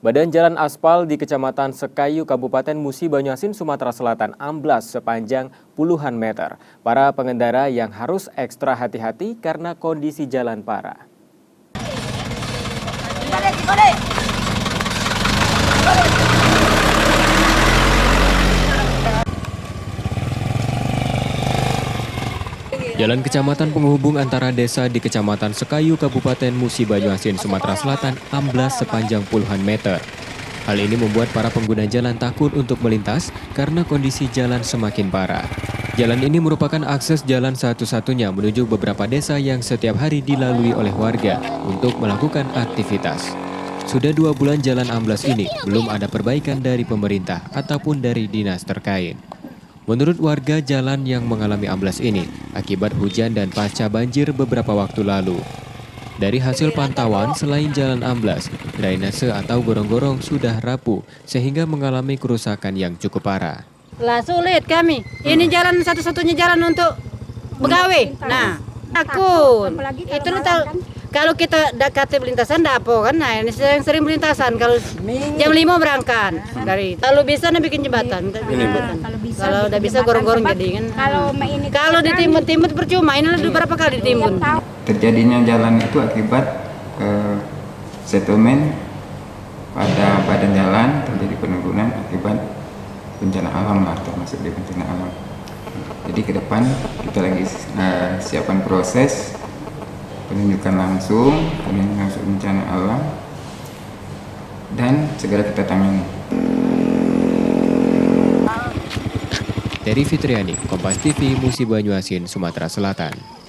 Badan jalan aspal di Kecamatan Sekayu, Kabupaten Musi Banyuasin, Sumatera Selatan amblas sepanjang puluhan meter. Para pengendara yang harus ekstra hati-hati karena kondisi jalan parah. Jalan kecamatan penghubung antara desa di Kecamatan Sekayu, Kabupaten Musi Banyuasin, Sumatera Selatan amblas sepanjang puluhan meter. Hal ini membuat para pengguna jalan takut untuk melintas karena kondisi jalan semakin parah. Jalan ini merupakan akses jalan satu-satunya menuju beberapa desa yang setiap hari dilalui oleh warga untuk melakukan aktivitas. Sudah dua bulan jalan amblas ini belum ada perbaikan dari pemerintah ataupun dari dinas terkait. Menurut warga jalan yang mengalami amblas ini akibat hujan dan pasca banjir beberapa waktu lalu. Dari hasil pantauan, selain jalan amblas, drainase atau gorong-gorong sudah rapuh sehingga mengalami kerusakan yang cukup parah. Lah sulit kami. Ini jalan satu-satunya jalan untuk begawe. Nah, takut. Itu tahu kalau kita dekati lintasan tidak apa kan? Nah ini sering sering lintasan kalau jam 5 berangkat dari. Kalau bisa nih bikin jembatan, bikin jembatan. kalau udah bisa gorong-gorong jadi kan? Kalau ini kalau ditimbun-timbun percuma. Ini udah berapa kali ditimbun terjadinya jalan itu akibat uh, settlement pada badan jalan terjadi penurunan akibat bencana alam lah termasuk di bencana alam. Jadi ke depan kita lagi uh, siapkan proses penunjukan langsung, penunjukan langsung bencana alam, dan segera kita tangani. Dari Fitriani, Kompas TV, Musi Banyuasin, Sumatera Selatan.